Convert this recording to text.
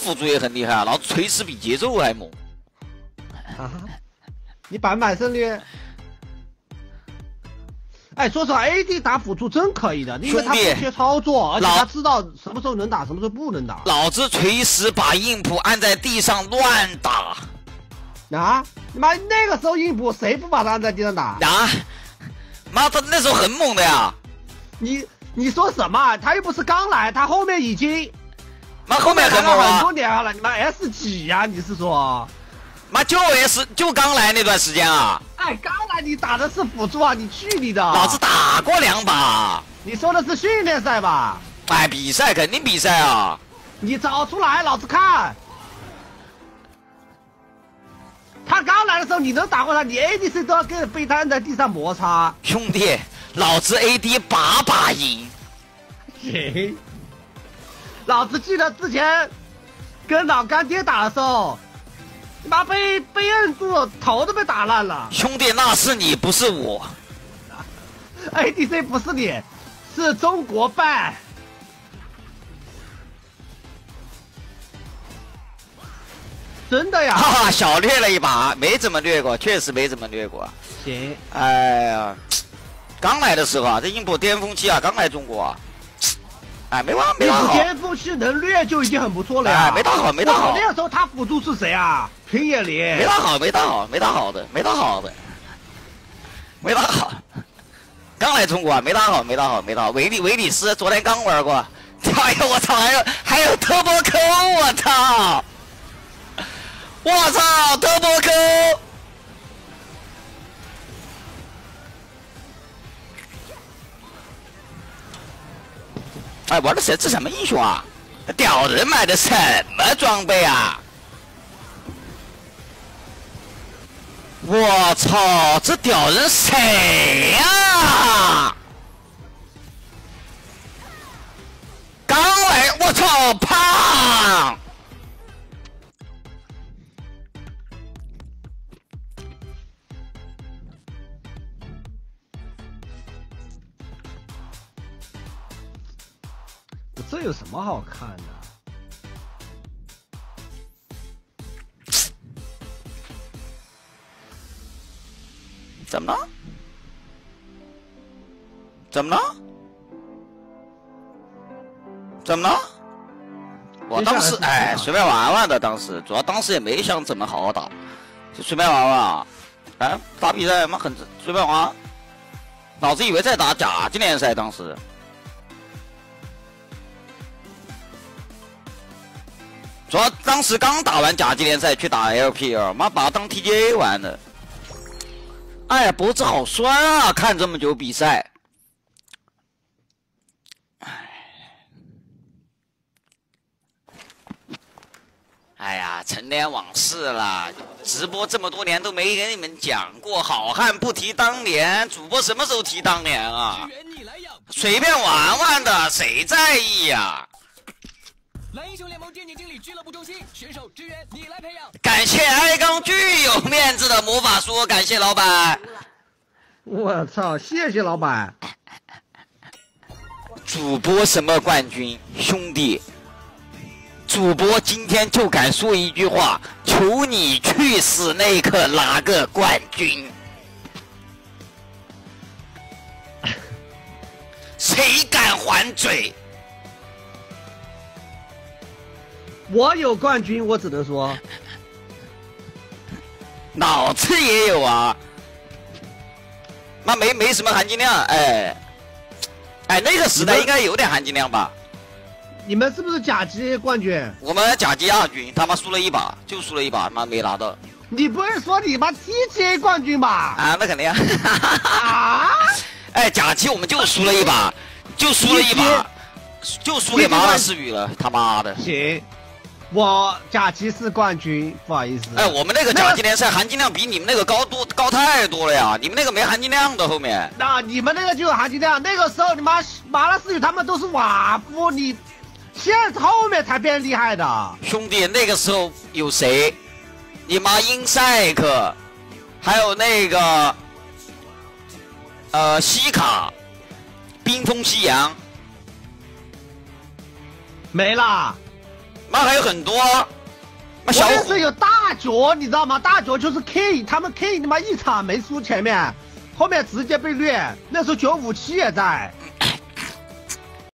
子辅助也很厉害啊，老子锤石比节奏还猛。啊，你板板胜率？哎，说实话，AD 打辅助真可以的，因为他不缺操作，而且他知道什么时候能打，什么时候不能打。老子锤石把硬普按在地上乱打。啊！你妈，那个时候硬普谁不把他按在地上打？啊！妈，他那时候很猛的呀。你你说什么？他又不是刚来，他后面已经，妈后面很猛啊！很多年了，你妈 S 几呀？你是说？妈就 S 就刚来那段时间啊！哎，刚来你打的是辅助啊？你去你的！老子打过两把。你说的是训练赛吧？哎，比赛肯定比赛啊！你找出来，老子看。他刚来的时候你能打过他？你 ADC 都要跟被他按在地上摩擦。兄弟，老子 AD 把把赢。行。老子记得之前跟老干爹打的时候。你妈被被摁住，头都被打烂了。兄弟，那是你，不是我。ADC 不是你，是中国办。真的呀？哈哈，小虐了一把，没怎么虐过，确实没怎么虐过。行。哎呀，刚来的时候啊，这英普巅峰期啊，刚来中国啊。哎，没打好。巅峰期能虐就已经很不错了呀。没打好，没打好。那个时候他辅助是谁啊？平野林。没打好，没打好，没打好的，没打好的，没打好。刚来中国啊，没打好，没打好，没打好。维利，维利斯昨天刚玩过。哎呦，我操！还有还有特波扣，我操！我操，特波哎，玩的是这什么英雄啊？屌人买的什么装备啊？我操，这屌人谁呀？刚来，我操，啪！这有什么好看的？怎么了？怎么了？怎么了？我当时哎，随便玩玩的，当时主要当时也没想怎么好好打，就随便玩玩啊！哎，打比赛嘛很随便玩，老子以为在打甲级联赛，当时。主要当时刚打完甲级联赛去打 LPL，妈把他当 TGA 玩的。哎呀，脖子好酸啊！看这么久比赛，哎呀，陈年往事了。直播这么多年都没给你们讲过，好汉不提当年。主播什么时候提当年啊？随便玩玩的，谁在意呀？蓝英雄联盟电竞经理俱乐部中心选手支援你来培养。感谢爱刚巨有面子的魔法书，感谢老板。我操，谢谢老板。主播什么冠军，兄弟？主播今天就敢说一句话：求你去死！那一刻拿个冠军。谁敢还嘴？我有冠军，我只能说，老子也有啊。那没没什么含金量，哎，哎，那个时代应该有点含金量吧？你们是不是甲级冠军？我们甲级亚军，他妈输了一把，就输了一把，妈没拿到。你不会说你妈 TGA 冠军吧？啊，那肯定啊！哎，甲级我们就输了一把，就输了一把，就输给麻辣思雨了，他妈的。行。我甲级是冠军，不好意思。哎，我们那个甲级联赛含金量比你们那个高多高太多了呀！你们那个没含金量的后面。那你们那个就有含金量，那个时候你妈马拉斯语他们都是瓦夫，你现在后面才变厉害的。兄弟，那个时候有谁？你妈英赛克，还有那个呃西卡，冰封夕阳，没啦。那还有很多。那小虎有大脚，你知道吗？大脚就是 K，他们 K 他妈一场没输前面，后面直接被虐。那时候九五七也在。